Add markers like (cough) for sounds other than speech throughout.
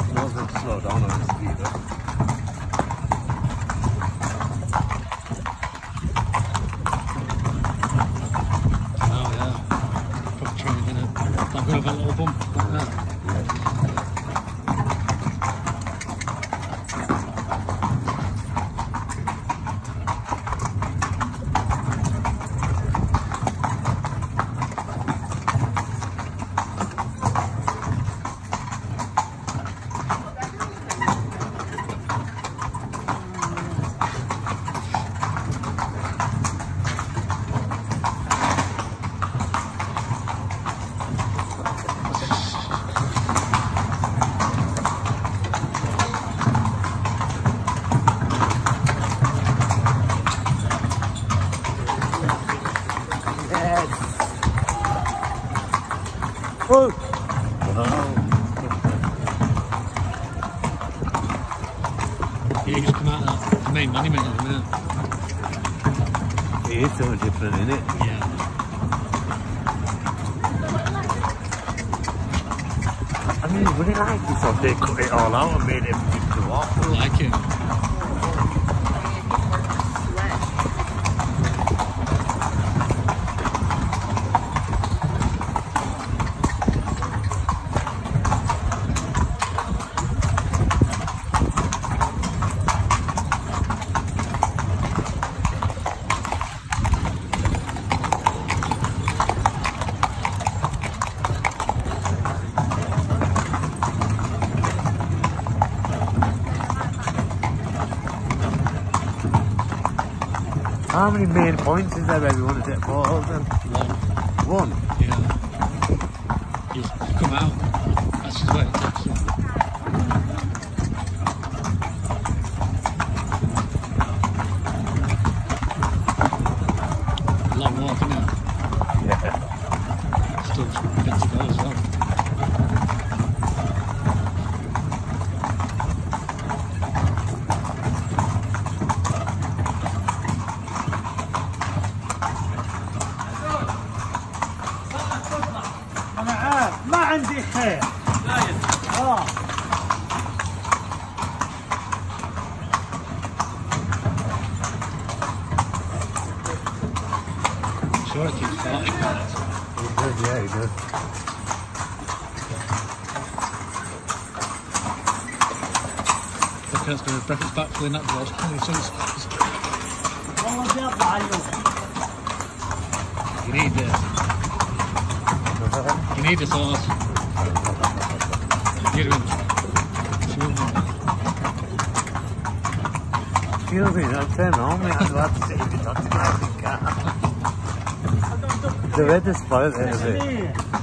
North knows to slow down on the speed. Oh yeah. Probably trying to I've got to have a little bump like that. Whoa! Yeah, you just come out of that the main monument at the minute. It is so different, isn't it? Yeah. I mean, would it like this if they cut it all out and made it to walk? I like it. How many main points is there where we want to take photos then? Long. One. Yeah. You come out. That's just where it takes good. Yeah, he does. The cat's breakfast back filling that. You need this. (laughs) You need the sauce. Get him. Excuse me, that's it, me. I'm to not the car. The red is spoiled it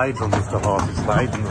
Leiden und ist doch auch Leiden.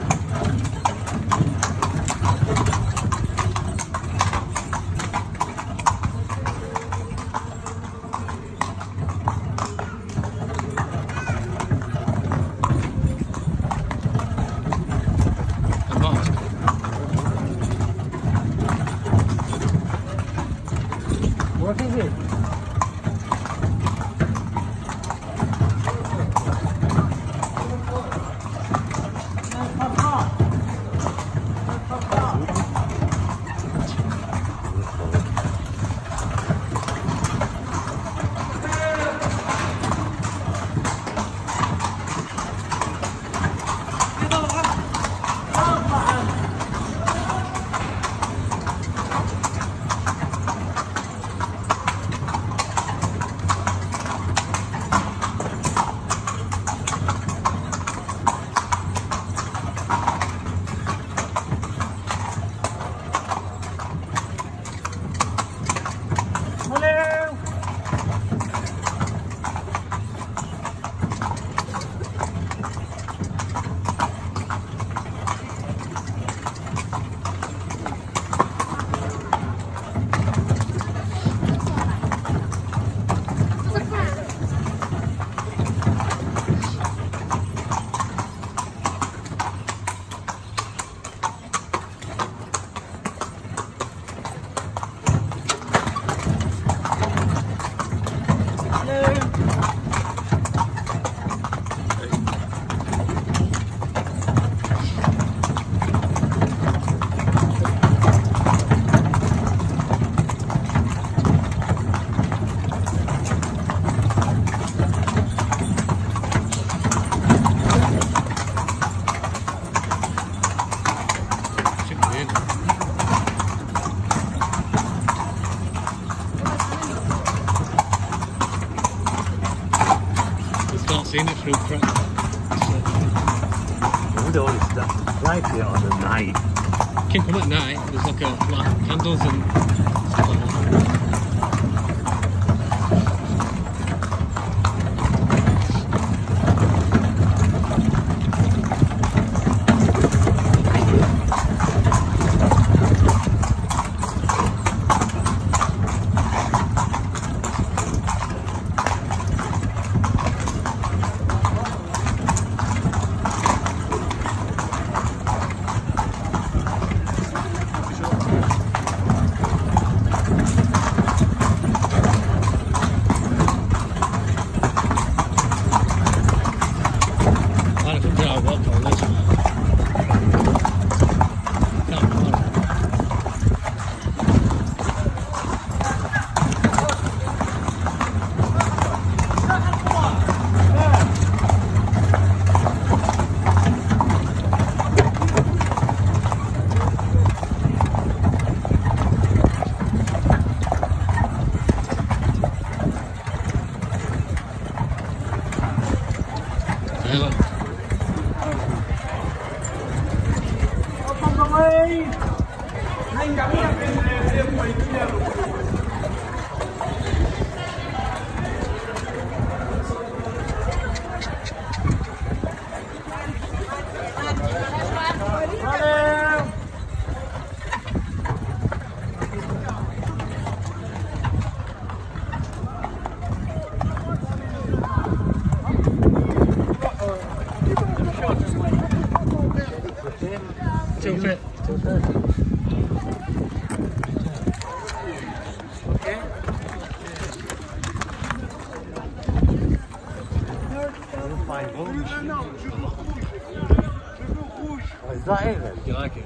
It's that like here on the night. Can come at night. There's like a like candles and stuff like that. Fine rouge. Oh, is that it then? You like it?